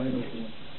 はい